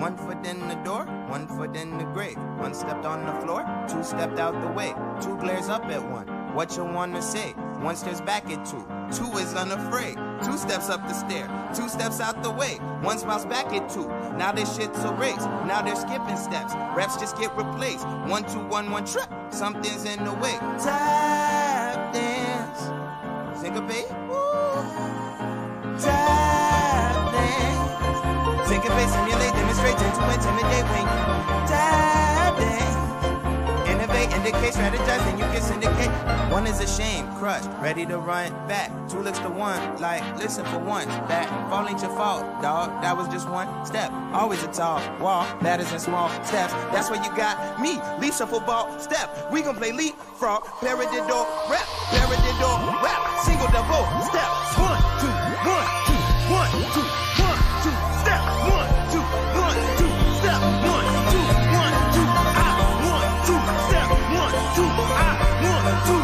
One foot in the door, one foot in the grave. One stepped on the floor, two stepped out the way. Two glares up at one. What you wanna say? One stares back at two. Two is unafraid. Two steps up the stair, two steps out the way. One smiles back at two. Now this shit's a race. Now they're skipping steps. Reps just get replaced. One, two, one, one trip. Something's in the way. Tap dance. Syncopate. Woo. Tap dance. Syncopate, simulate, to intimidate when you tap dance. Innovate, indicate, strategize, and you can syndicate. One is ashamed, crushed, ready to run back. Two looks to one, like, listen for once. That fall ain't your fault, dog. That was just one step. Always a tall wall, ladders and small steps. That's where you got me. Leap shuffle ball, step. We gon' play leapfrog, paradiddle, rap, paradiddle, rap. Single double, step. One, two, But